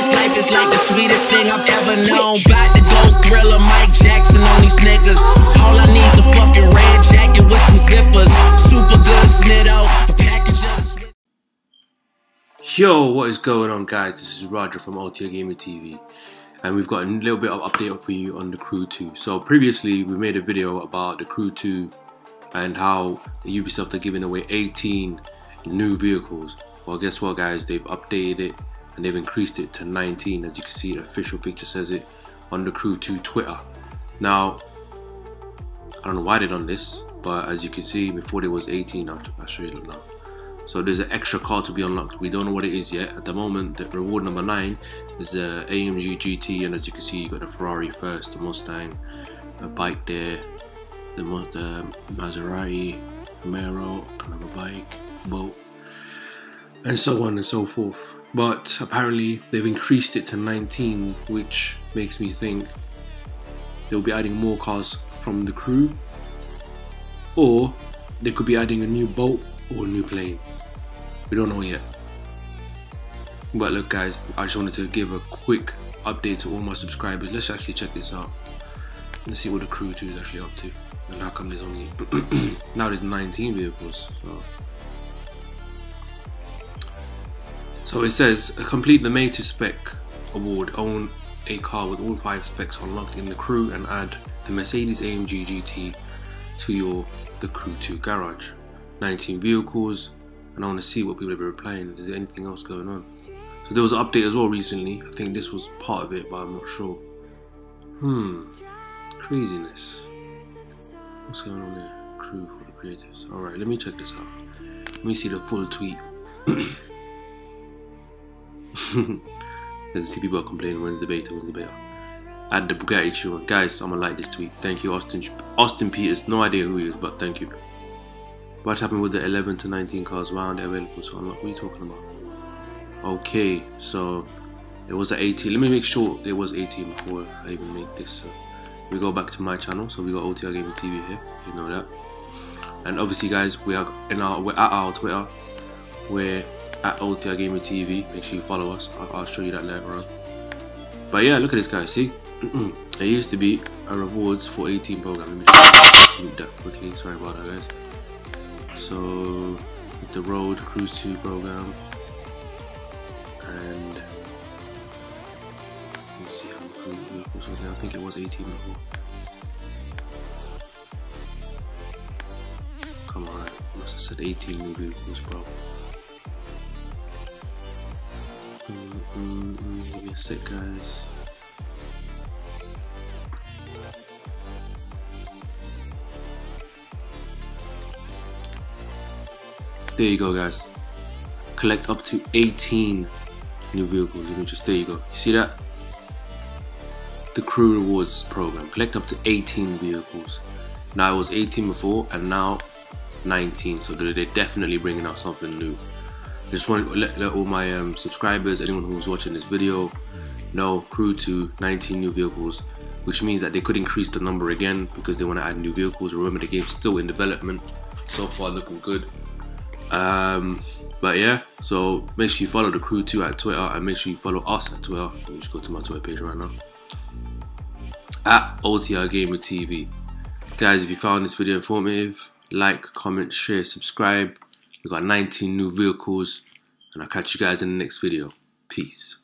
life is like the sweetest thing I've ever known. About to go thriller Mike Jackson on these niggas. All I a fucking red jacket with some zippers. Super good of Yo, what is going on, guys? This is Roger from OTR Gaming TV, and we've got a little bit of update for you on the Crew 2. So previously, we made a video about the Crew 2 and how Ubisoft are giving away 18 new vehicles. Well, guess what, guys? They've updated it and they've increased it to 19. As you can see, the official picture says it on the Crew 2 Twitter. Now, I don't know why they done this, but as you can see, before there was 18. I'll, I'll show you now. So there's an extra car to be unlocked. We don't know what it is yet. At the moment, the reward number 9 is the AMG GT and as you can see you got the Ferrari first, the Mustang, a bike there, the, the Maserati, Camaro, another bike, boat, and so on and so forth. But apparently they've increased it to 19 which makes me think they'll be adding more cars from the crew or they could be adding a new boat or a new plane. We don't know yet. But look guys, I just wanted to give a quick update to all my subscribers. Let's actually check this out. Let's see what the crew 2 is actually up to. And how come there's only now there's 19 vehicles. So. So it says complete the made to spec award, own a car with all five specs unlocked in the crew and add the Mercedes AMG GT to your the crew 2 garage. 19 vehicles, and I want to see what people are replying. Is there anything else going on? So there was an update as well recently. I think this was part of it, but I'm not sure. Hmm, craziness. What's going on there? Crew for the creatives. All right, let me check this out. Let me see the full tweet. Let's see people are complaining. When's the beta? When's the beta? Add the Bugatti Chiron. Guys, I'm gonna like this tweet. Thank you, Austin. Austin Peters. No idea who he is, but thank you. What happened with the 11 to 19 cars? Why aren't they available to unlock? What are you talking about? Okay, so it was at 18. Let me make sure it was 18 before I even make this. So we go back to my channel. So we got OTR Gaming TV here. You know that. And obviously, guys, we are in our we're at our Twitter. We're at OTR Gaming TV. Make sure you follow us. I'll, show you that later on. But yeah, look at this guy. See, there used to be a rewards for 18 program. Let me just move that quickly. Sorry about that, guys. So the road cruise 2 program and let's see how many vehicles were there. I think it was 18 before. Come on, I must have said 18 new vehicles, bro. Mm -mm -mm, give me a sec, guys. There you go, guys. Collect up to 18 new vehicles. You can just there you go. You see that? The crew rewards program. Collect up to 18 vehicles. Now it was 18 before, and now 19. So they're definitely bringing out something new. Just want to let, let all my um, subscribers, anyone who's watching this video, know crew 2 19 new vehicles, which means that they could increase the number again because they want to add new vehicles. Remember, the game's still in development. So far, looking good. Um, but yeah, so make sure you follow the crew 2 at Twitter and make sure you follow us at Twitter. Let me just go to my Twitter page right now. At OTR Gamer TV. Guys, if you found this video informative, like, comment, share, subscribe. We got 19 new vehicles, and I'll catch you guys in the next video. Peace.